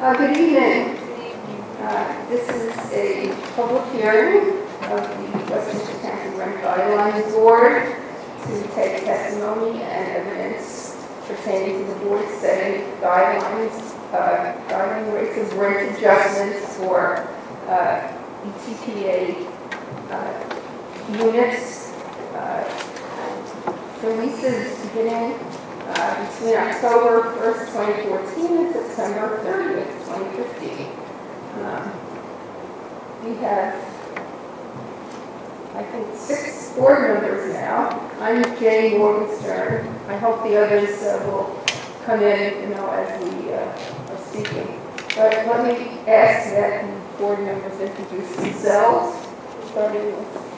Uh, Good evening. Uh, This is a public hearing of the Westchester County Rent Guidelines Board to take testimony and evidence pertaining to the board setting guidelines, uh, guideline rates of rent adjustments for uh, ETPA uh, units. uh, For leases beginning uh, between October 1st, 2014 and September 30th, 2015. Um, We have, I think, six board members now. I'm Jane Morgenstern. I hope the others uh, will come in, you know, as we uh, are speaking. But let me ask that the board members introduce themselves, starting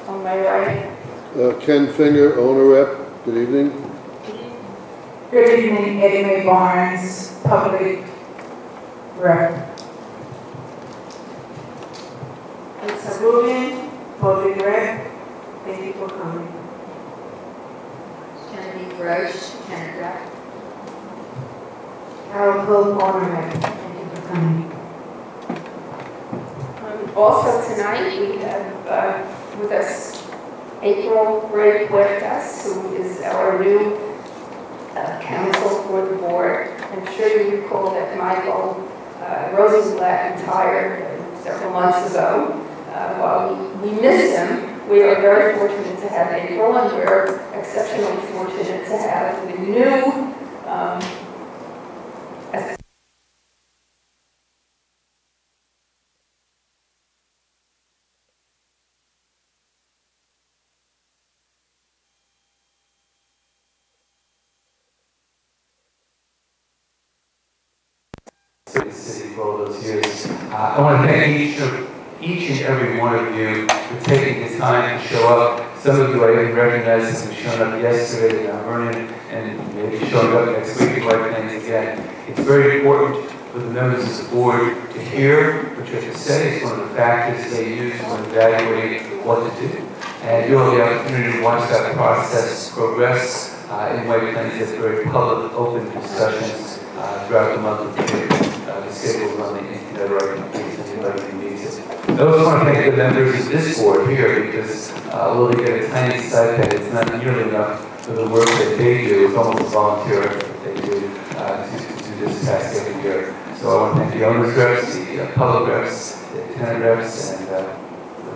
on my right. Uh, Ken Finger, owner rep, good evening. Good evening, Eddie Mae Barnes, public rep. It's a Rubin, public rep. Thank you for coming. Kennedy Roche, Canada. Carol Pope, owner rep. Thank you for coming. Um, Also tonight, we have uh, with us April Ray Huertas, who is our new for the board. I'm sure you recall that Michael uh, Rosenblatt retired several months ago. Uh, While we we miss him, we are very fortunate to have April, and we're exceptionally fortunate to have the new um, to the city for all those years. Uh, I want to thank each of, each and every one of you for taking the time to show up. Some of you I even recognize have shown up yesterday in Vernon and maybe showing up next week in White Plains again. It's very important for the members of the board to hear what you have to say. It's one of the factors they use when evaluating what to do. And you'll have the opportunity to watch that process progress uh, in White Plains. It's very public, open discussions throughout the month of June. Uh, The schedule is on the internet right now, please, anybody needs it. I also want to thank the members of this board here because uh, although they get a tiny stipend, it's not nearly enough for the work that they do. It's almost a volunteer effort that they do uh, to to do this task every year. So I want to thank the owners reps, the uh, public reps, the tenant reps, and uh,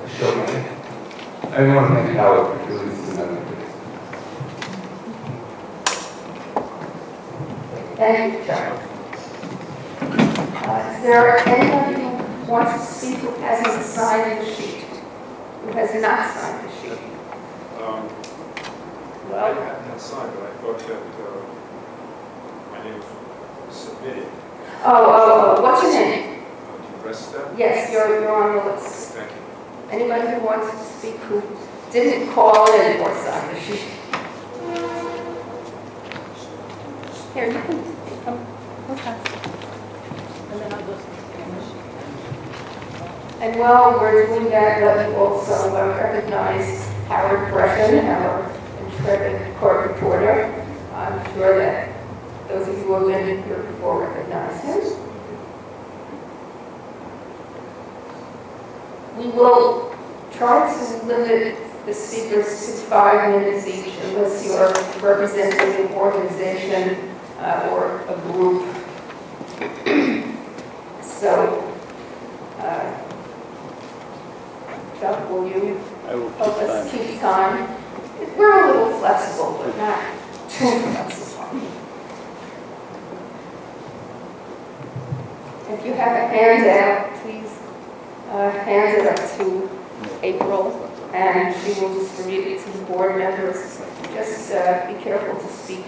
the showman. I want to thank Howard for doing this another Thank you, Charlie. Uh, Is there anybody who wants to speak who hasn't signed the sheet? Who has not signed the sheet? Um, I Well, hadn't signed, but I thought that uh, my name was submitted. oh, oh, oh, what's your name? Uh, Do you rest that? Yes, you're, you're on the list. Thank you. Anybody who wants to speak who didn't call in or sign the sheet? Here, you can come, okay. And then I'll go. And while we're doing that, let me also recognize Howard Brecken, our intrepid court reporter. I'm sure that those of you who have been here before recognize him. We will try to limit the speakers to five minutes each unless you're representing an organization uh, or a group. So, uh, Chuck, will you I will help us keep time? We're a little flexible, but not too flexible. If you have a handout, please uh, hand it up to April, and she will distribute it to the board members. Just uh, be careful to speak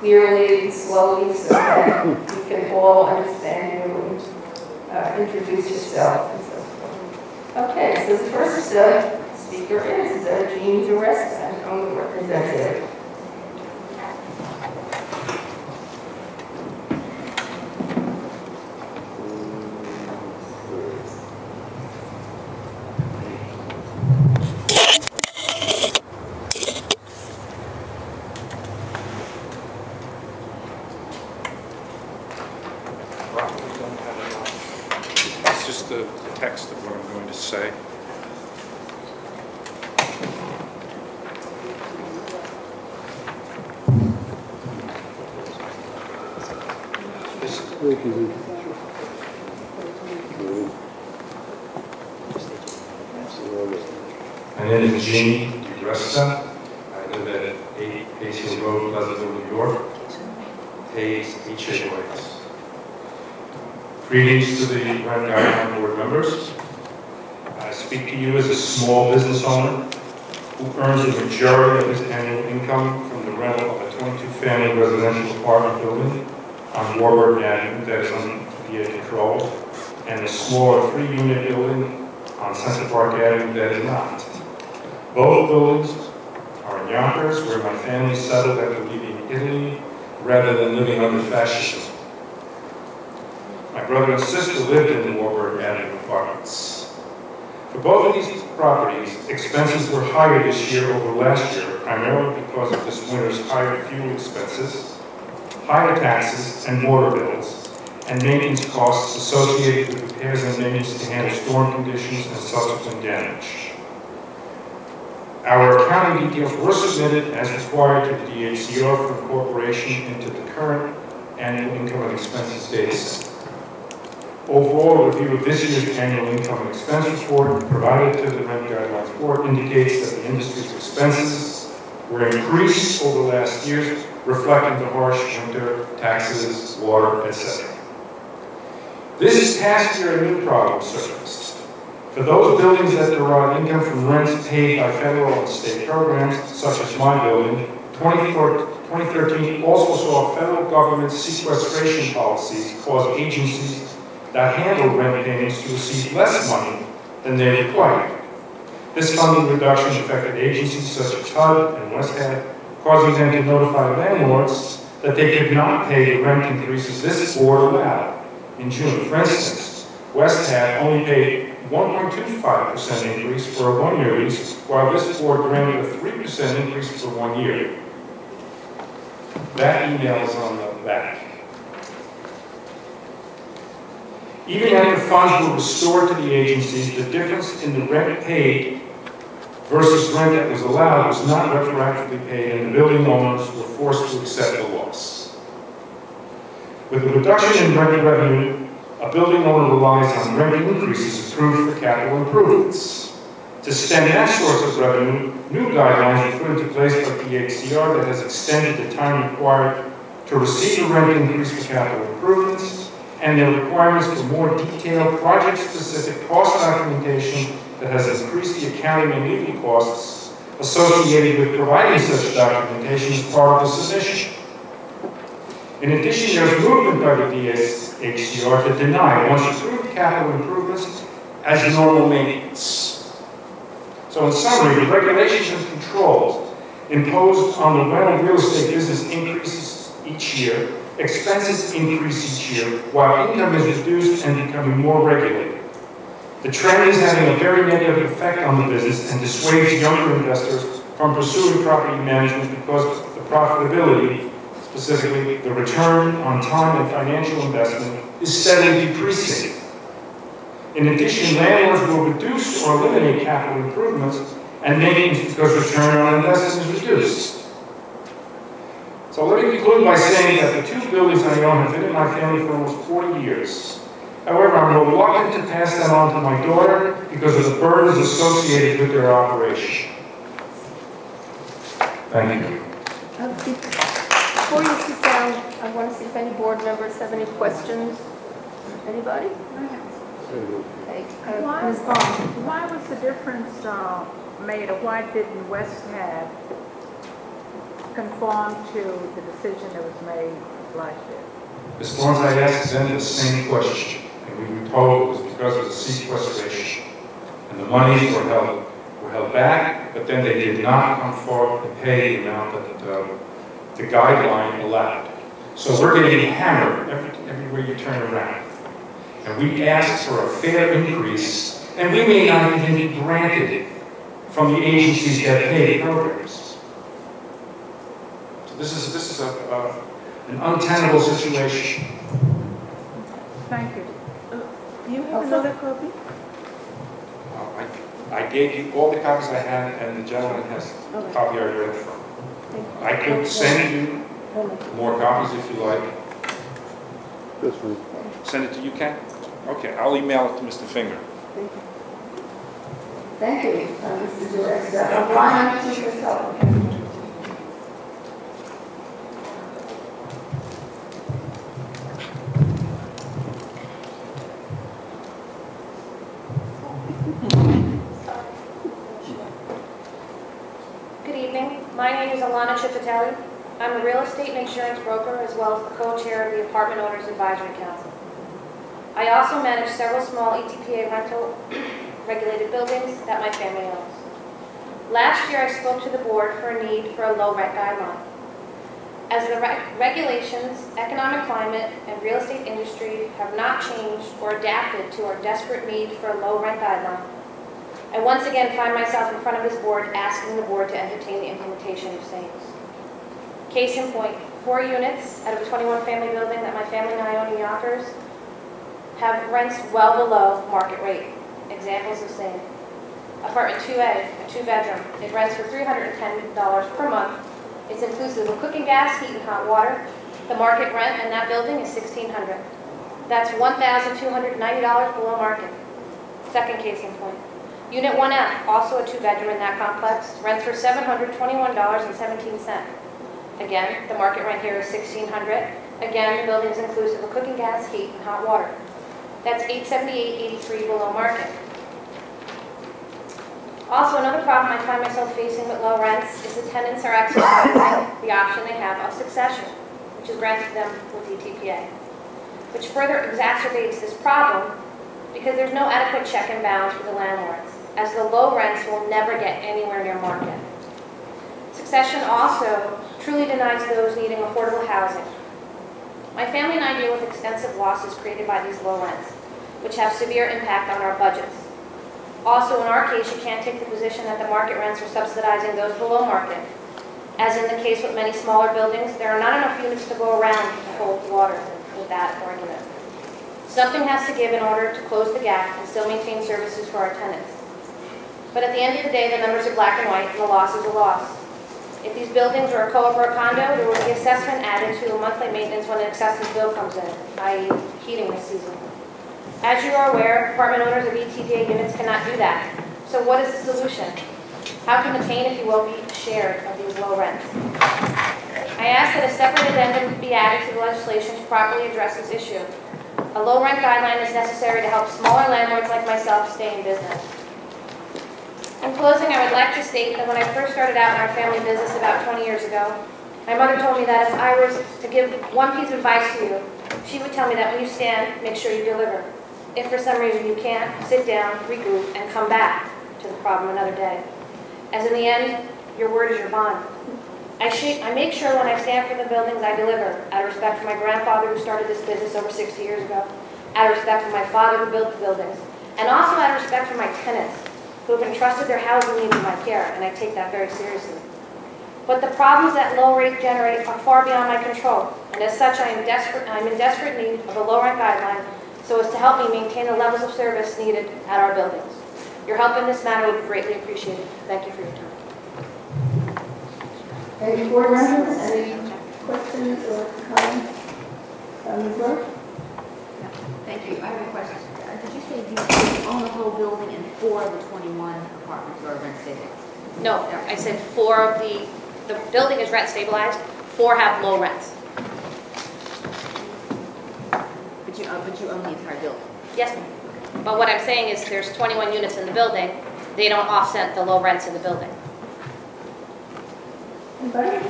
clearly and slowly so that we can all understand you and uh, introduce yourself and so forth. Okay, so the first uh, speaker is uh, Jean DeResta, owner representative. Probably don't have enough the the text of what I'm going to say. My name is Jamie DeResta. I live at 8 Hayes Road, Pleasantville, New York. Hayes, H-A-Y-S. Greetings to the Rent Guideline Board members. I speak to you as a small business owner who earns the majority of his annual income from the rental of a 22-family residential apartment building on Warburton Avenue under VA control, and a smaller three-unit building on Central Park Avenue that is not. Both buildings are in Yonkers, where my family settled after leaving Italy rather than living under fascism. My brother and sister lived in the Warburton Avenue apartments. For both of these properties, expenses were higher this year over last year, primarily because of this winter's higher fuel expenses, higher taxes and water bills, and maintenance costs associated with repairs and maintenance to handle storm conditions and subsequent damage. Our accounting details were submitted as required to the DHCR for incorporation into the current annual income and expenses data set. Overall, a review of this year's annual income and expense report provided to the Rent Guidelines Board indicates that the industry's expenses were increased over the last years, reflecting the harsh winter, taxes, water, etc. This past year, a new problem surfaced. For those buildings that derive income from rents paid by federal and state programs, such as my building, 2013 also saw federal government sequestration policies cause agencies that handle rent payments to receive less money than they required. This funding reduction affected agencies such as HUD and Westhab, causing them to notify landlords that they could not pay the rent increases this board allowed in June. For instance, Westhab only paid 1.25% increase for a one-year lease, while this board granted a 3% increase for one year. That email is on the back. Even after funds were restored to the agencies, the difference in the rent paid versus rent that was allowed was not retroactively paid, and the building owners were forced to accept the loss. With the reduction in rental revenue, a building owner relies on rental increases approved for capital improvements. To stem that source of revenue, new guidelines were put into place by the HCR that has extended the time required to receive a rent increase for capital improvements and the requirements for more detailed project-specific cost documentation that has increased the accounting and legal costs associated with providing such documentation as part of the submission. In addition, there's movement by the DHCR to deny once approved capital improvements as normal maintenance. So in summary, the regulations and controls imposed on the rental real estate business increases each year, expenses increase each year, while income is reduced and becoming more regulated. The trend is having a very negative effect on the business and dissuades younger investors from pursuing property management because the profitability, specifically the return on time and financial investment, is steadily decreasing. In addition, landlords will reduce or eliminate capital improvements and maintenance because return on investment is reduced. So let me conclude by saying that the two buildings I own have been in my family for almost 40 years. However, I'm reluctant to pass them on to my daughter because of the burdens associated with their operation. Thank you. Be- Before you sit down, I want to see if any board members have any questions. Anybody? Okay, uh, Why, Ms. Bond. why was the difference uh, made, or why didn't Westhab conform to the decision that was made last year? As long as I asked them the same question, and we were told it was because of the sequestration. And the monies were held, were held back, but then they did not come forward to pay the amount that uh, the guideline allowed. So we're getting hammered every, everywhere you turn around. And we ask for a fair increase, and we may not even be granted it from the agencies that pay the programs. So this is, this is a, uh, an untenable situation. Thank you. Do you have Okay. another copy? Uh, I, I gave you all the copies I had, and the gentleman has a Okay. copy I read from. Thank you. I could send you more copies if you like. This one. Send it to you, Ken? Okay, I'll email it to Mr. Finger. Thank you. Thank you, uh, Mr. Durant. Brian, Chipatelli. I'm a real estate and insurance broker as well as the co-chair of the Apartment Owners Advisory Council. I also manage several small ETPA rental regulated buildings that my family owns. Last year, I spoke to the board for a need for a low rent guideline. As the reg- regulations, economic climate, and real estate industry have not changed or adapted to our desperate need for a low rent guideline, I once again find myself in front of this board asking the board to entertain the implementation of same. Case in point, four units out of a 21-family building that my family and I own in Yonkers have rents well below market rate. Examples of same. Apartment 2A, a two-bedroom, it rents for $310 per month. It's inclusive of cooking gas, heat, and hot water. The market rent in that building is 1,600. That's $1,290 below market. Second case in point. Unit 1F, also a two-bedroom in that complex, rents for $721.17. Again, the market rent here is 1,600. Again, the building is inclusive of cooking gas, heat, and hot water. That's $878.83 below market. Also, another problem I find myself facing with low rents is the tenants are exercising the option they have of succession, which is granted to them with ETPA, which further exacerbates this problem because there's no adequate check and balance for the landlords, as the low rents will never get anywhere near market. Succession also truly denies those needing affordable housing. My family and I deal with extensive losses created by these low rents, which have severe impact on our budgets. Also, in our case, you can't take the position that the market rents are subsidizing those below market. As in the case with many smaller buildings, there are not enough units to go around to hold water with that argument. Something has to give in order to close the gap and still maintain services for our tenants. But at the end of the day, the numbers are black and white, and the loss is a loss. If these buildings are a co-op or a condo, there will be assessment added to a monthly maintenance when an excessive bill comes in, i.e. heating this season. As you are aware, apartment owners of ETPA units cannot do that. So what is the solution? How can the pain, if you will, be shared of these low rents? I ask that a separate addendum be added to the legislation to properly address this issue. A low rent guideline is necessary to help smaller landlords like myself stay in business. In closing, I would like to state that when I first started out in our family business about 20 years ago, my mother told me that if I was to give one piece of advice to you, she would tell me that when you stand, make sure you deliver. If for some reason you can't, sit down, regroup, and come back to the problem another day. As in the end, your word is your bond. I, I make sure when I stand for the buildings I deliver, out of respect for my grandfather who started this business over 60 years ago, out of respect for my father who built the buildings, and also out of respect for my tenants who have entrusted their housing needs in my care, and I take that very seriously. But the problems that low rate generate are far beyond my control, and as such, I am desperate, I'm in desperate need of a low rent guideline so as to help me maintain the levels of service needed at our buildings. Your help in this matter would be greatly appreciated. Thank you for your time. Any board members, any questions or comments? Uh, Ms. Love? Thank you. I have a question. You say you own the whole building and four of the 21 apartments are rent stable? No, I said four of the, the building is rent stabilized, four have low rents. But you, uh, but you own the entire building? Yes, ma'am. But what I'm saying is there's 21 units in the building, they don't offset the low rents in the building. Anybody?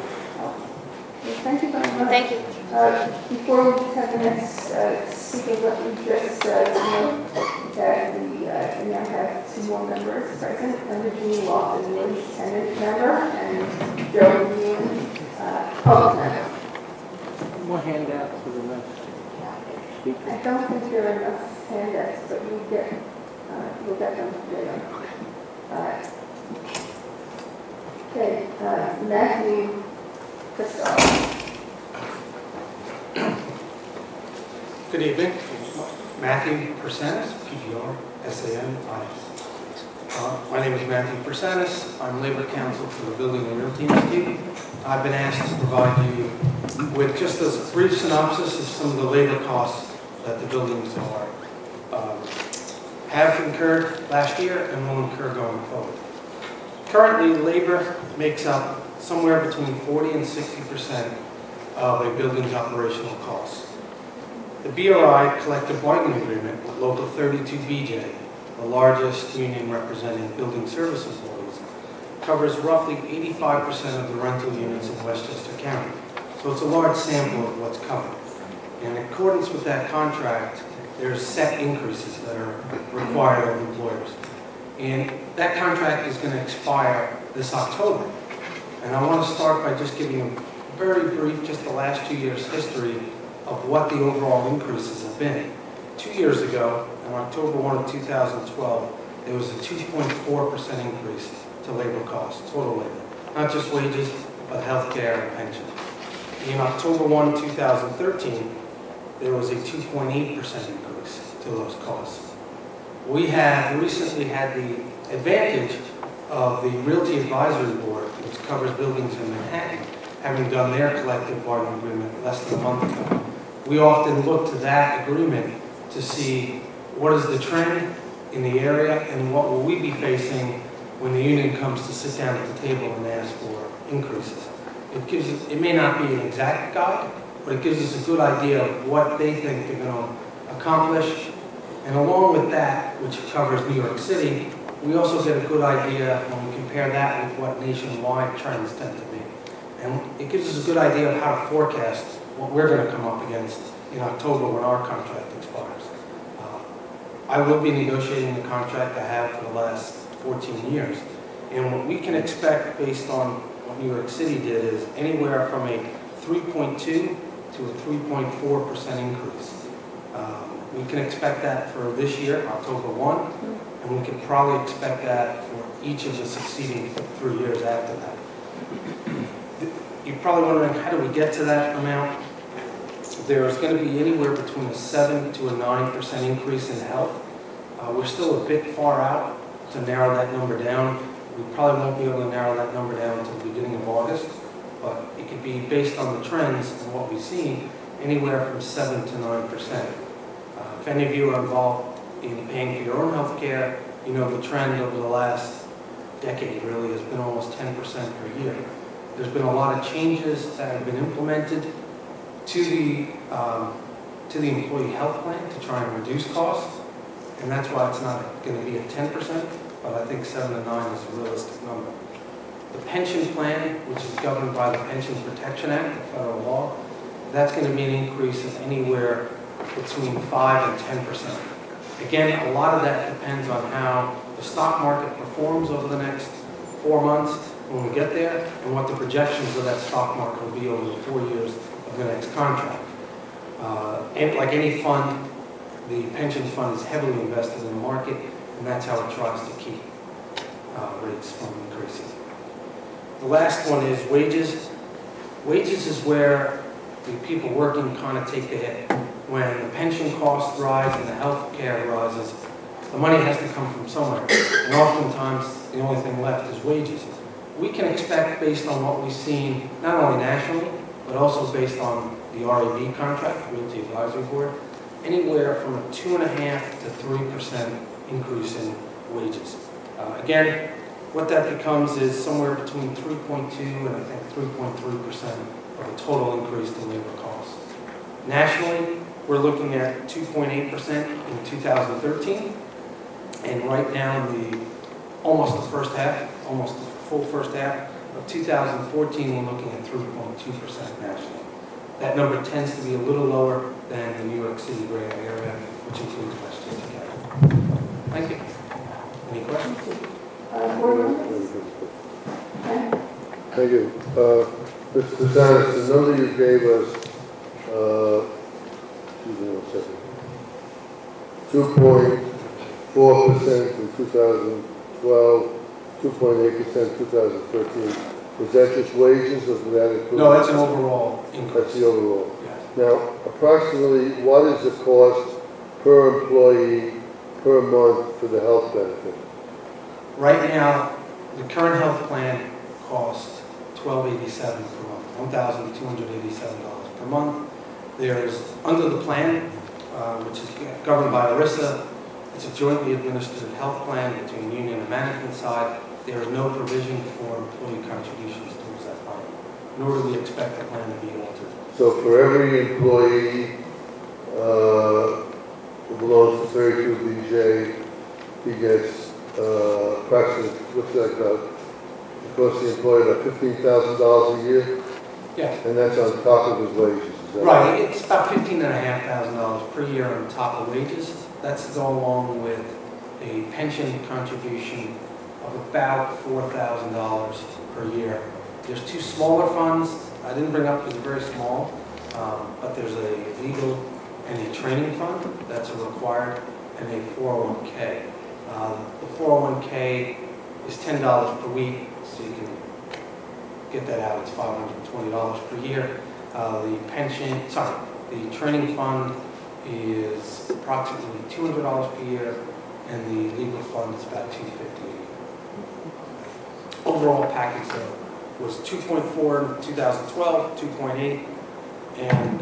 Thank you very much. Thank you. Uh, Before we have the next uh, speaker, let me just uh, note that we uh, now have two more members present. Linda Jean Lofton, the lieutenant member, and Joe Dean, uh, public member. More handouts for the next I don't think there are enough handouts, but we'll get, uh, you'll get them later. Uh, Okay, uh, Matthew Christoph. Good evening. Matthew Persanis, PGR, S-A-N-I-S. Uh, My name is Matthew Persanis. I'm Labor Counsel for the Building and Realty Institute. I've been asked to provide you with just a brief synopsis of some of the labor costs that the buildings are, um, have incurred last year and will incur going forward. Currently, labor makes up somewhere between 40 and 60 percent of a building's operational costs. The BRI collective bargaining agreement with Local 32 BJ, the largest union representing building service employees, covers roughly 85% of the rental units in Westchester County. So it's a large sample of what's covered. In accordance with that contract, there's set increases that are required of employers. And that contract is going to expire this October. And I want to start by just giving a very brief, just the last two years' history of what the overall increases have been. Two years ago, on October 1 of 2012, there was a 2.4% increase to labor costs, total labor. Not just wages, but health care and pension. In October 1, 2013, there was a 2.8% increase to those costs. We have recently had the advantage of the Realty Advisory Board, which covers buildings in Manhattan, having done their collective bargaining agreement less than a month ago. We often look to that agreement to see what is the trend in the area and what will we be facing when the union comes to sit down at the table and ask for increases. It gives, us- it may not be an exact guide, but it gives us a good idea of what they think they're going to accomplish. And along with that, which covers New York City, we also get a good idea when we compare that with what nationwide trends tend to be. And it gives us a good idea of how to forecast what we're going to come up against in October when our contract expires. Uh, I will be negotiating the contract I have for the last 14 years. And what we can expect based on what New York City did is anywhere from a 3.2 to a 3.4% increase. Um, We can expect that for this year, October 1, and we can probably expect that for each of the succeeding three years after that. You're probably wondering, how do we get to that amount? There is going to be anywhere between a 7 to a 9% increase in health. Uh, We're still a bit far out to narrow that number down. We probably won't be able to narrow that number down until the beginning of August, but it could be based on the trends and what we've seen, anywhere from 7 to 9%. Uh, If any of you are involved in paying for your own health care, you know the trend over the last decade really has been almost 10% per year. There's been a lot of changes that have been implemented to the, um, to the employee health plan to try and reduce costs. And that's why it's not going to be at 10%, but I think 7 to 9 is a realistic number. The pension plan, which is governed by the Pension Protection Act, the federal law, that's going to be an increase of anywhere between 5 and 10%. Again, a lot of that depends on how the stock market performs over the next four months when we get there, and what the projections of that stock market will be over the four years the next contract. Uh, And like any fund, the pension fund is heavily invested in the market, and that's how it tries to keep uh, rates from increasing. The last one is wages. Wages is where the people working kind of take the hit. When the pension costs rise and the health care rises, the money has to come from somewhere. And oftentimes, the only thing left is wages. We can expect, based on what we've seen, not only nationally, but also based on the RAB contract, Realty Advisory Board, anywhere from a two and a half to three percent increase in wages. Uh, Again, what that becomes is somewhere between 3.2 and I think 3.3 percent of the total increase in labor costs. Nationally, we're looking at 2.8 percent in 2013, and right now, the, almost the first half, almost the full first half of 2014, we're looking at 3.2 percent nationally. That number tends to be a little lower than the New York City Gray Area, which includes Westchester County. Thank you. Any questions? Uh. Thank you. Uh, Mr. Sanis, the number you gave us, uh, excuse me one second, two point four percent in two thousand twelve, two point eight percent two thousand thirteen. Was that just wages or did that include? No, that's an overall increase. That's the overall. Now, approximately, what is the cost per employee per month for the health benefit? Right now, the current health plan costs twelve eighty-seven per month, one thousand two hundred eighty-seven dollars per month. There's, under the plan, uh, which is governed by ERISA, it's a jointly administered health plan between union and management side. There is no provision for employee contributions towards that plan, nor do we expect the plan to be altered. So for every employee, uh, who belongs to thirty-two BJ, he gets, uh, approximately, looks like about, it costs the employee about fifteen thousand dollars a year, Yeah, and that's on top of his wages, right, it's about fifteen and a half thousand dollars per year on top of wages. That's to go along with a pension contribution of about four thousand dollars per year. There's two smaller funds, I didn't bring up because they're very small, um, but there's a legal and a training fund that's required, and a 401K. Um, The 401K is ten dollars per week, so you can get that out, it's five hundred and twenty dollars per year. Uh, The pension, sorry, the training fund is approximately two hundred dollars per year, and the legal fund is about two fifty. Overall package though was two point four in 2012, 2.8, and,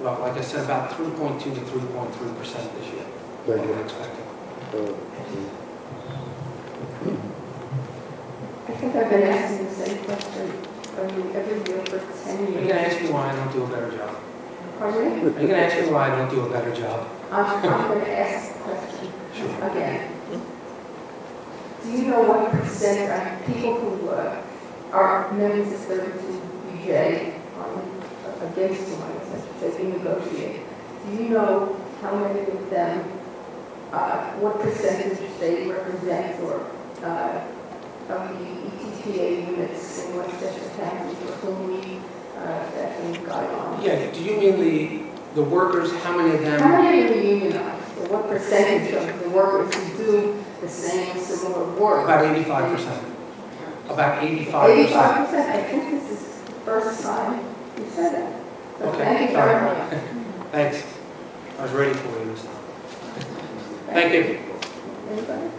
well, like I said, about three point two to three point three percent this year. Thank what you. we're expecting. Uh, I think I've been asking the same question every, every year for ten Are you years. gonna ask me why I don't do a better job? Pardon me? Are you gonna ask me why I don't do a better job? I'm, I'm gonna ask the question Sure. again. Do you know what percent of people who uh, are members of 32 BJ, um, against whom I guess they negotiate, do you know how many of them, uh, what percentage they represent or uh, of the E ETPA units in Westchester County for whom we, uh, that we got on? Yeah, do you mean the, the workers, how many of them? How them? many are unionized? Or what percentage of the workers who do the same similar work? About eighty-five percent. About 85%. 85%. I think this is the first time you said that. But Okay, Thank you very much. Thanks. I was ready for you this time. Thank you. Anybody?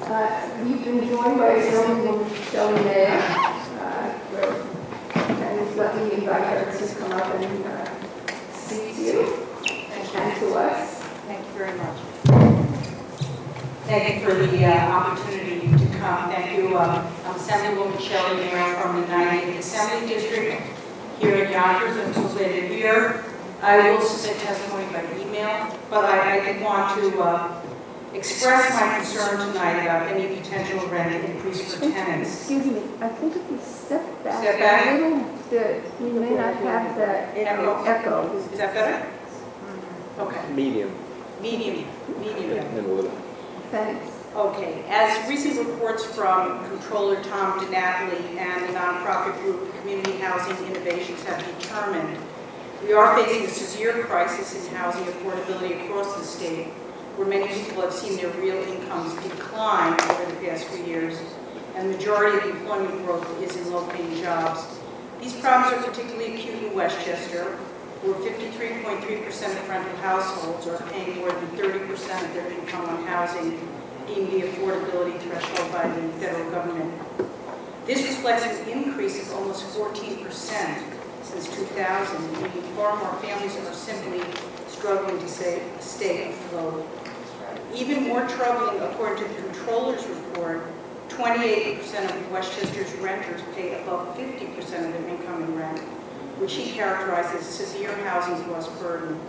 Uh, We've been joined by Zoning Shelley Mayer. uh, where- And let me invite her to come up and uh, speak to you and to us. Thank you very much. Thank you for the uh, opportunity to come. Thank you. uh, Assemblywoman Shelley Mayer from the 90th Assembly District here in Yonkers. I'm so glad you're here. I will submit testimony by email, but I I did want to uh, express my concern tonight about any potential rent increase for tenants. Excuse me, I think if you step back Step back? a little bit, you may not have that Echo. echo. Is that better? Okay. Medium Medium, medium. and a little. Thanks. Okay, as recent reports from Controller Tom DiNapoli and the nonprofit group Community Housing Innovations have determined, we are facing a severe crisis in housing affordability across the state, where many people have seen their real incomes decline over the past few years, and the majority of employment growth is in low-paying jobs. These problems are particularly acute in Westchester, where 53.3% of rental households are paying more than 30% of their income on housing, being the affordability threshold by the federal government. This reflects an increase of almost 14% since 2000, meaning far more families are simply struggling to stay, stay afloat. Even more troubling, according to the controller's report, 28% of Westchester's renters pay above 50% of their income in rent, which he characterized as severe housing cost burden.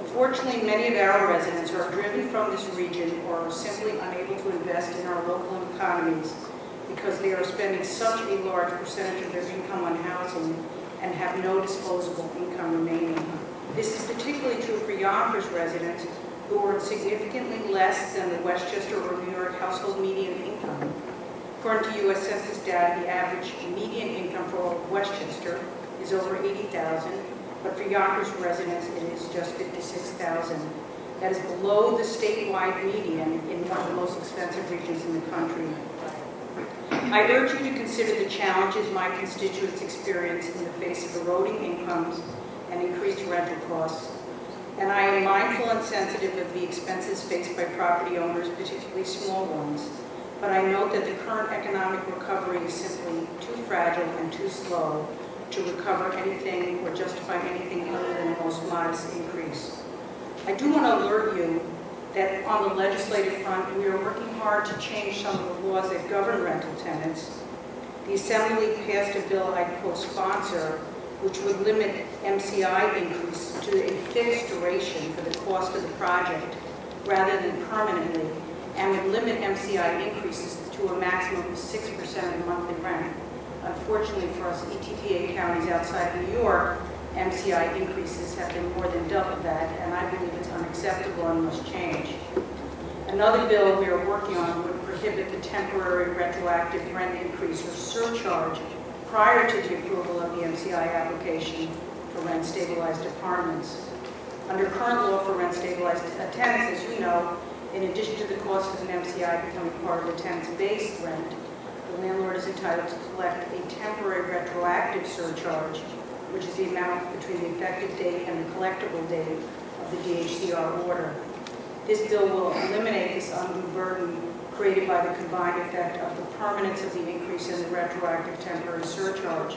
Unfortunately, many of our residents are driven from this region or are simply unable to invest in our local economies because they are spending such a large percentage of their income on housing and have no disposable income remaining. This is particularly true for Yonkers residents who earn significantly less than the Westchester or New York household median income. According to U.S. Census data, the average median income for Westchester is over 80,000, but for Yonkers residents, it is just 56,000. That is below the statewide median in one of the most expensive regions in the country. I urge you to consider the challenges my constituents experience in the face of eroding incomes and increased rental costs. and I am mindful and sensitive of the expenses faced by property owners, particularly small ones. But I note that the current economic recovery is simply too fragile and too slow to recover anything or justify anything other than a most modest increase. I do want to alert you that on the legislative front, we are working hard to change some of the laws that govern rental tenants. The Assembly passed a bill I co-sponsor, which would limit MCI increase to a fixed duration for the cost of the project rather than permanently, and would limit MCI increases to a maximum of 6% of monthly rent. Unfortunately for us ETPA counties outside New York, MCI increases have been more than double that, and I believe it's unacceptable and must change. Another bill we are working on would prohibit the temporary retroactive rent increase or surcharge prior to the approval of the MCI application for rent-stabilized apartments. Under current law for rent-stabilized tenants, as you know, in addition to the cost of an MCI becoming part of the tenant's base rent, the landlord is entitled to collect a temporary retroactive surcharge, which is the amount between the effective date and the collectible date of the DHCR order. This bill will eliminate this undue burden created by the combined effect of the permanence of the increase in the retroactive temporary surcharge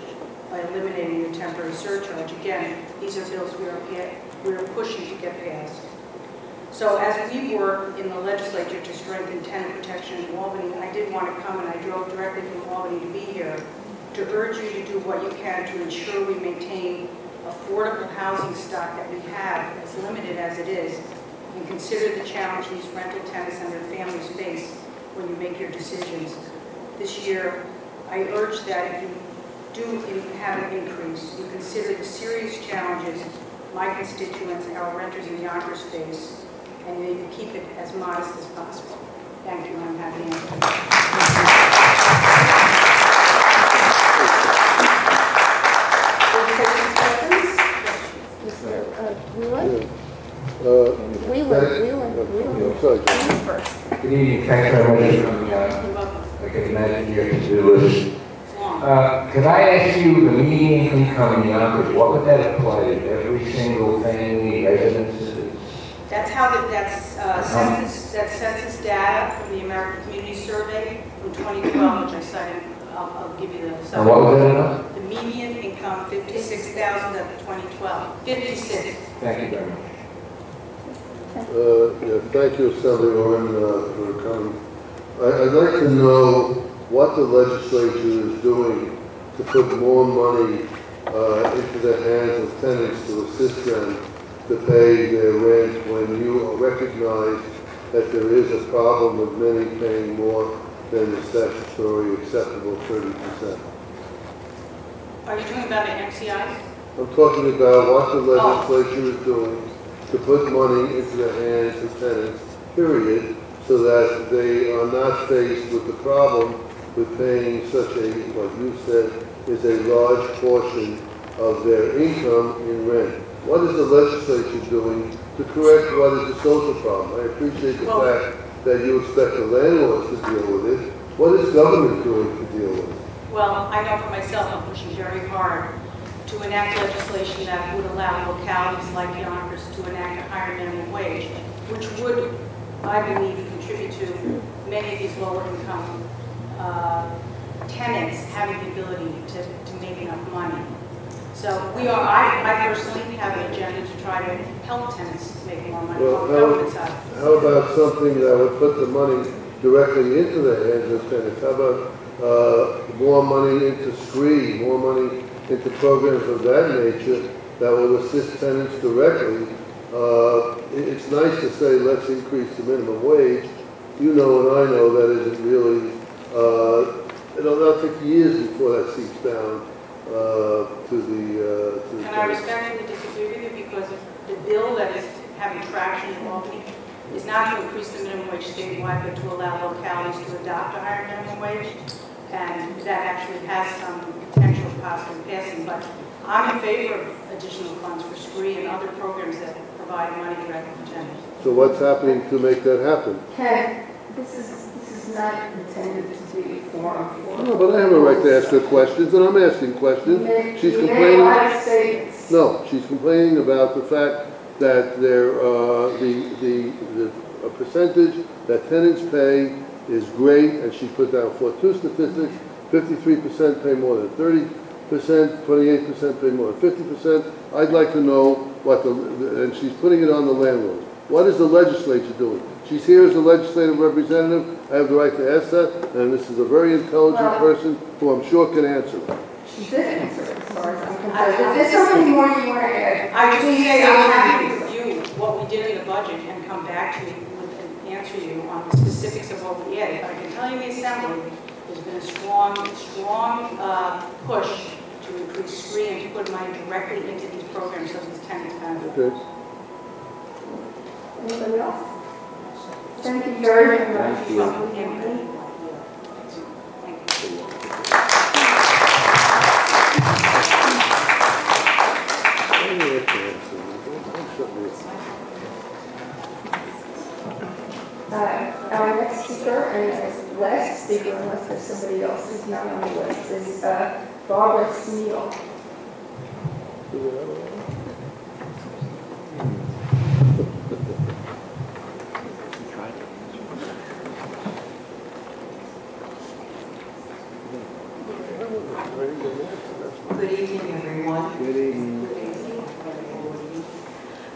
by eliminating the temporary surcharge. Again, these are bills we are, we are pushing to get passed. So as we work in the legislature to strengthen tenant protection in Albany, I did want to come and I drove directly from Albany to be here to urge you to do what you can to ensure we maintain affordable housing stock that we have, as limited as it is, and consider the challenge these rental tenants and their families face when you make your decisions. This year, I urge that if you do have an increase, you consider the serious challenges my constituents, our renters in Yonkers face, and you keep it as modest as possible. Thank you, I'm happy to answer. Mr. uh, Wheeler? Uh, Wheeler, thank- Wheeler, Wheeler. I'm sorry, John. You first. Good evening, thanks very much for coming out. Like I imagine your to-do list. Uh, could I ask you, the median income in Yonkers, what would that apply to every single family residence? That's how, the- that's uh, census, that's census data from the American Community Survey from 2012, which I cited, I'll, I'll give you the. And what was that about? The median income, 56,000 at the 2012, 56. Thank you very much. Uh, yeah, Thank you, Assemblywoman, uh, for coming. I- I'd like to know what the legislature is doing to put more money uh, into the hands of tenants to assist them to pay their rent when you recognize that there is a problem of many paying more than the statutory acceptable 30%. Are you talking about an MCI? I'm talking about what the oh. legislature is doing to put money into the hands of tenants, period, so that they are not faced with the problem with paying such a, what you said, is a large portion of their income in rent. What is the legislature doing to correct what is a social problem? I appreciate the Well- fact that you expect the landlords to deal with it. What is government doing to deal with it? Well, I know for myself, I'm pushing very hard to enact legislation that would allow localities like Yonkers to enact a higher minimum wage, which would, I believe, contribute to many of these lower income uh, tenants having the ability to, to make enough money. So we are, I, I personally have an agenda to try to help tenants make more money Well, on the how- side. How about something that would put the money directly into the hands of tenants? How about uh, more money into SCRIE, more money into programs of that nature that will assist tenants directly? Uh, it- It's nice to say, let's increase the minimum wage. You know and I know that isn't really, uh, it'll it'll take years before that seeps down uh, to the, uh, to the And I tenants. respectfully disagree with you because the bill that is having traction in Albany is not to increase the minimum wage statewide, but to allow localities to adopt a higher minimum wage. And that actually has some potential of possibly passing, but I'm in favor of additional funds for SCRIE and other programs that provide money directly to tenants. So what's happening to make that happen? Ken, this is, this is not intended to be a forum. No, but I have a right to ask her questions, and I'm asking questions. May- She's may complaining. to say No, she's complaining about the fact that their, uh, the, the, the a percentage that tenants pay is great, and she put down for two statistics, fifty-three percent pay more than thirty percent, twenty-eight percent pay more than fifty percent. I'd like to know what the, and she's putting it on the landlord. What is the legislature doing? She's here as a legislative representative, I have the right to ask that, and this is a very intelligent Well- person who I'm sure can answer. She did answer it, as far as I'm concerned. If there's something more you want to add, I would please say say I'm happy to review what we did in the budget and come back to you with an answer you on the specifics of what we added. But I can tell you in the assembly, there's been a strong, strong uh, push to increase screening, to put money directly into these programs so these tenants benefit. Okay? Anybody else? Thank you very, much. Thank you. Uh, Our next speaker, and as last speaker, unless there's somebody else who's not on the list, is uh, Barbara Sneal. Good evening, everyone. Good evening.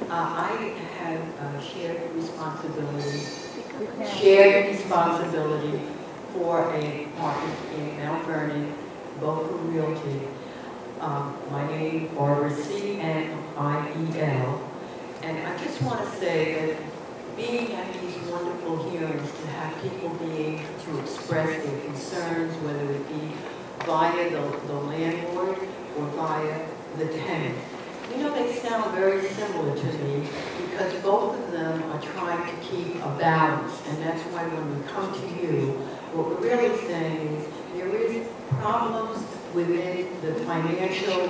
Uh, I have uh, shared responsibility, shared responsibility for a market in Mount Vernon, Boca Realty. Um, My name is Barbara C. N. I. E. L. And I just want to say that being at these wonderful hearings, to have people be able to express their concerns, whether it be via the the landlord or via the tenant. You know, they sound very similar to me because both of them are trying to keep a balance. And that's why when we come to you, what we're really saying is there is problems within the financial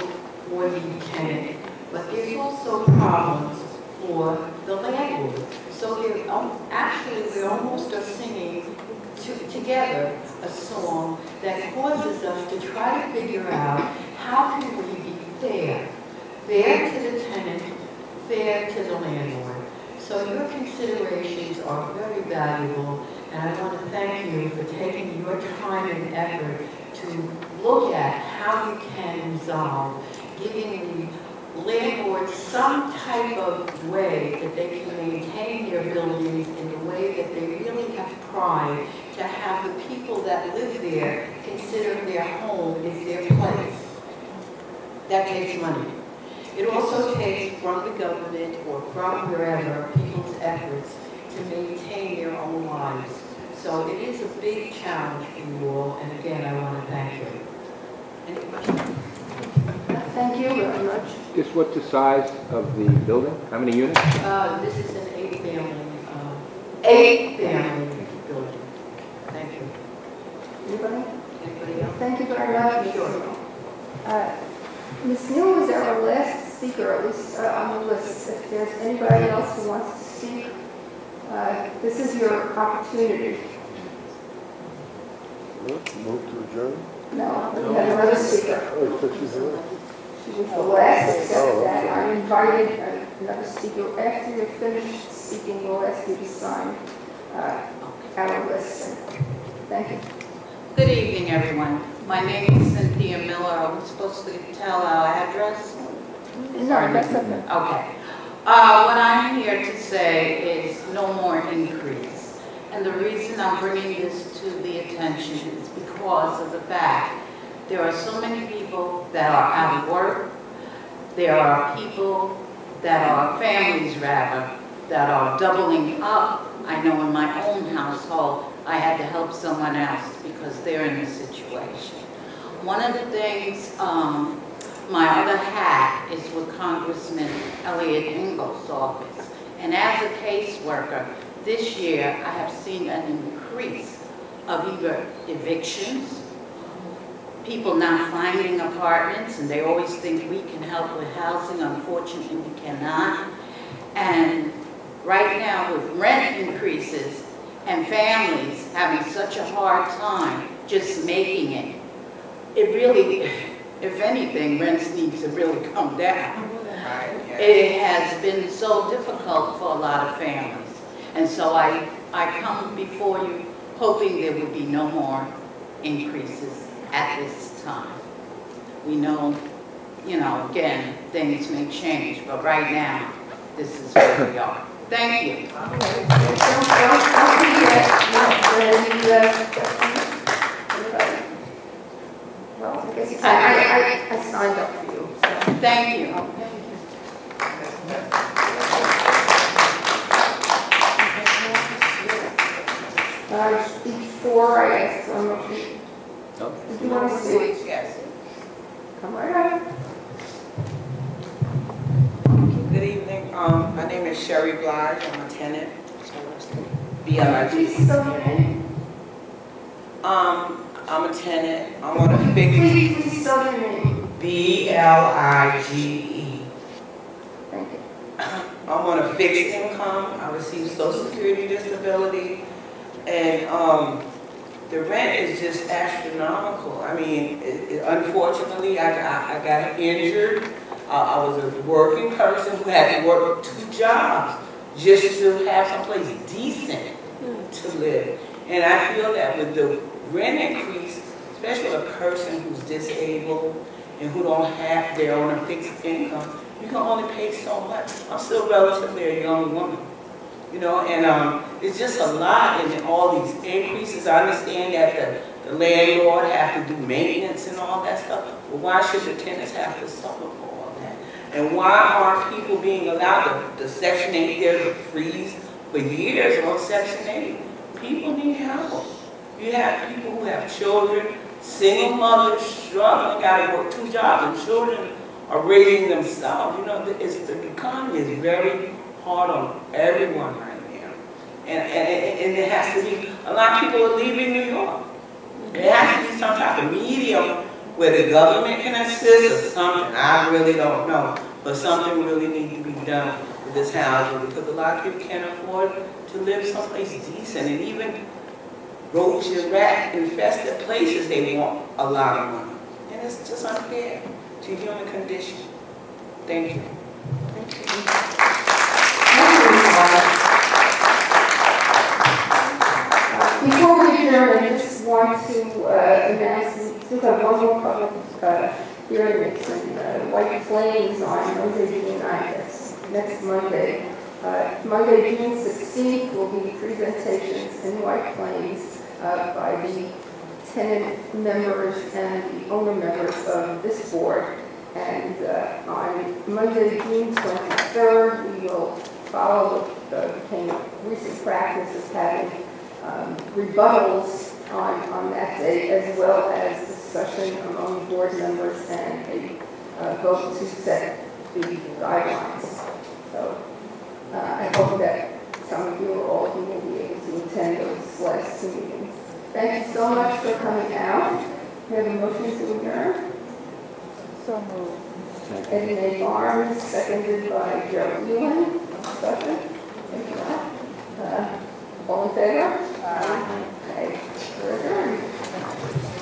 for the tenant, but there's also problems for the landlord. So al- actually, we almost are singing to- together a song that causes us to try to figure out how can we be fair fair to the tenant, fair to the landlord. So your considerations are very valuable, and I want to thank you for taking your time and effort to look at how you can resolve, giving the landlords some type of way that they can maintain their buildings in a way that they really have pride, to have the people that live there consider their home is their place. That takes money. It also takes from the government or from wherever people's efforts to maintain their own lives. So it is a big challenge for you all, and again, I want to thank you. Any questions? Thank you very much. Just what's the size of the building? How many units? Uh, this is an eight-family, uh, eight-family building. Thank you. Anybody? Anybody else? Thank you very much, Sure. Uh, Ms. Neal was our last speaker, at least uh, on the list. If there's anybody else who wants to speak, uh, this is your opportunity. Move to adjourn? No, we have another speaker. Oh, so she's here. She was the last, except Oh, that okay. I invited uh, another speaker. After you're finished speaking, we'll ask you to sign uh, our list. Thank you. Good evening, everyone. My name is Cynthia Miller. Are we supposed to tell our address? No, that's okay. Okay. Uh, What I'm here to say is no more increase. And the reason I'm bringing this to the attention is because of the fact there are so many people that are out of work. There are people that are, families rather, that are doubling up. I know in my own household, I had to help someone else because they're in a situation. One of the things, um, my other hat is with Congressman Eliot Engel's office. And as a caseworker, this year I have seen an increase of either evictions, people not finding apartments, and they always think we can help with housing. Unfortunately, we cannot. And right now with rent increases and families having such a hard time just making it, it really, if anything, rents need to really come down. it has been so difficult for a lot of families. And so I, I come before you hoping there will be no more increases at this time. We know, you know, again, things may change, but right now, this is where we are. Thank you. I guess, I, I, I- I signed up for you, so. Thank you. Uh, before I ask for a motion, No? did you want to speak? Yes. Come right up. Um, my name is Sherry Blige. I'm a tenant. B-L-I-G. Please spell your name. Um, I'm a tenant. I want to fix Please, please spell your name. B-L-I-G-E. Thank you. I'm on a fixed income. I receive social security disability. And, um, the rent is just astronomical. I mean, it, it, unfortunately, I got, I got injured. Uh, I was a working person who had to work two jobs just to have someplace decent to live. And I feel that with the rent increase, especially a person who's disabled and who don't have their own fixed income, you can only pay so much. I'm still relatively a young woman, you know, and um, it's just a lot in all these increases. I understand that the, the landlord have to do maintenance and all that stuff, but why should the tenants have to suffer? And why aren't people being allowed to, the Section 8 there to freeze for years on Section 8? People need help. You have people who have children, single mothers, struggling, gotta work two jobs, and children are raising themselves. You know, it's, the economy is very hard on everyone right now. And, and, and it has to be, a lot of people are leaving New York. There has to be some type of medium where the government can assist or something. I really don't know. But something really needs to be done with this housing because a lot of people can't afford to live someplace decent. And even roach and rat infested places, they want a lot of money. And it's just unfair to human condition. Thank you. Before we adjourn, I just want to uh, more public uh, hearing, in uh, White on Monday, June 9th, next Monday. Uh, Monday, June 16th will be presentations in White Plains uh, by the tenant members and the owner members of this board. And uh, on Monday, June 23rd, we will follow the recent practice of having um, rebuttals on, on that day, as well as discussion among board members and a uh, vote to set the guidelines. So uh, I hope that some of you or all of you will be able to attend those last two meetings. Thank you so much for coming out. We have a motion to adjourn. So moved. Edna Barnes, seconded by Joe Ewan. Discussion? Thank you. Uh, all in favor? Aye. Okay. We're adjourned.